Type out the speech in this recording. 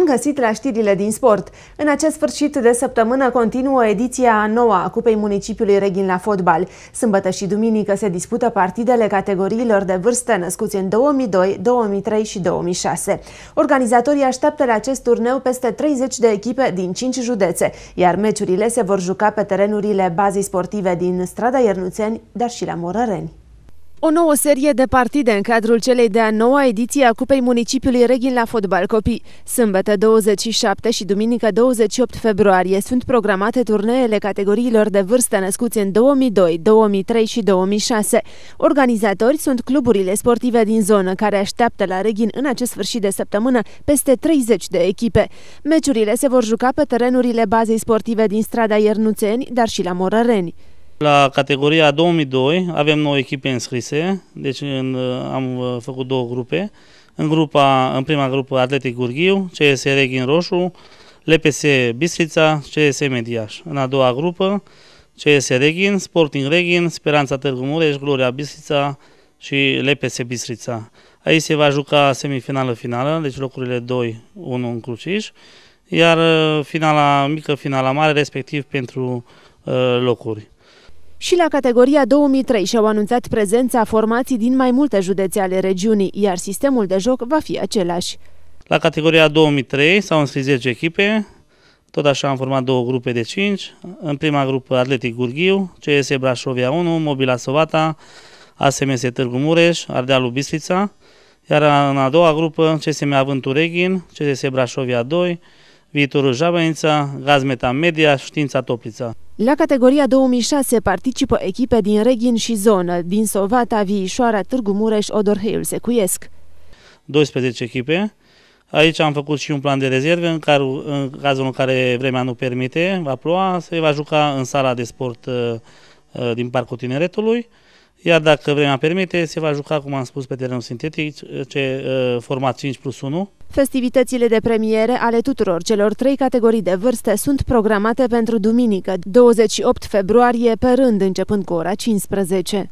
găsit la știrile din sport! În acest sfârșit de săptămână continuă ediția a noua a Cupei Municipiului Reghin la fotbal. Sâmbătă și duminică se dispută partidele categoriilor de vârstă născuți în 2002, 2003 și 2006. Organizatorii așteaptă la acest turneu peste 30 de echipe din 5 județe, iar meciurile se vor juca pe terenurile bazei sportive din Strada Iernuțeni, dar și la Morăreni. O nouă serie de partide în cadrul celei de-a noua ediție a Cupei Municipiului Reghin la fotbal copii. Sâmbătă 27 și duminică 28 februarie sunt programate turneele categoriilor de vârstă născuți în 2002, 2003 și 2006. Organizatori sunt cluburile sportive din zonă care așteaptă la Reghin în acest sfârșit de săptămână peste 30 de echipe. Meciurile se vor juca pe terenurile bazei sportive din strada Iernuțeni, dar și la Morăreni. La categoria 2002 avem 9 echipe înscrise, deci în, am uh, făcut două grupe. În, grupa, în prima grupă Atletic Gurghiu, CS Reghin Roșu, LPS Bistrița, CS Mediaș. În a doua grupă CS Reghin, Sporting Reghin, Speranța Târgu Mureș, Gloria Bistrița și LPS Bistrița. Aici se va juca semifinală-finală, deci locurile 2, 1 în Cruciș, iar uh, finala mică, finala mare, respectiv pentru uh, locuri. Și la categoria 2003 și-au anunțat prezența formații din mai multe județe ale regiunii, iar sistemul de joc va fi același. La categoria 2003 s-au înscris 10 echipe, tot așa am format două grupe de 5. În prima grupă Atletic Gurghiu, CS Brașovia 1, Mobila Sovata, ASMS Târgu Mureș, Ardealul Bistrița, iar în a doua grupă CSM Avântureghin, CS Brașovia 2, Viitorul Jabănița, Gazmeta Media, Știința Toplița. La categoria 2006 participă echipe din Reghin și zonă, din Sovata, Viișoara, Târgu Mureș, Odorheiul Secuiesc. 12 echipe. Aici am făcut și un plan de rezerve, în, care, în cazul în care vremea nu permite, va ploua, se va juca în sala de sport uh, uh din Parcul Tineretului, iar dacă vremea permite, se va juca, cum am spus, pe terenul sintetic, ce, uh, format 5 plus 1. Festivitățile de premiere ale tuturor celor trei categorii de vârstă sunt programate pentru duminică, 28 februarie, pe rând începând cu ora 15.